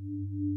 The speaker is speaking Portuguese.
Música